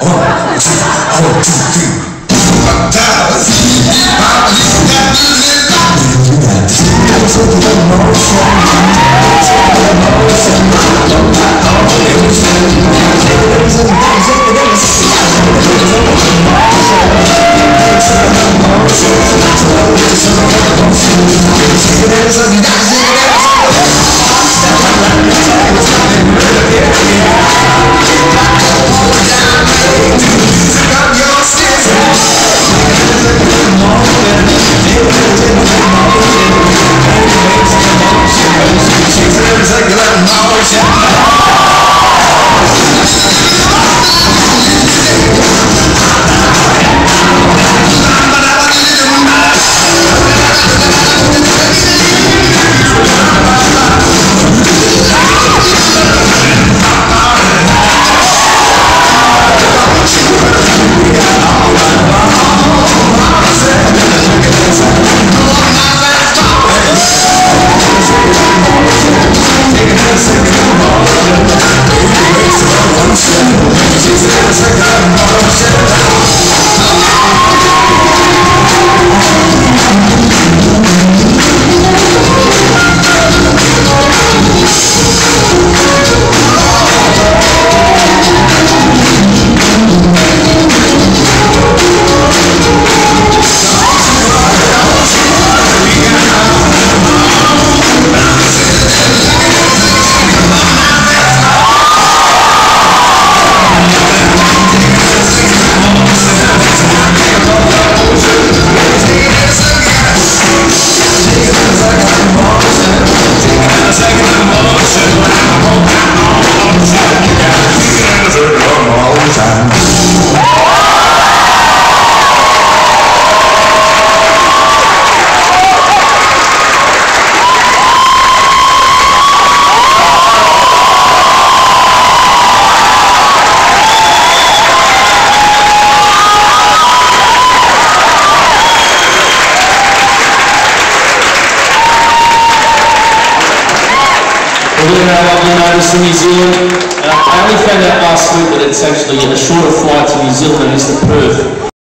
One, two, one, two, three. Dollars. I believe that you live by. Don't take the emotion. Don't take the emotion. Don't my own illusion. Take the illusion. We're our lovely neighbours from New Zealand. Uh, I only found out last week that it's actually a shorter flight to New Zealand than it is to Perth.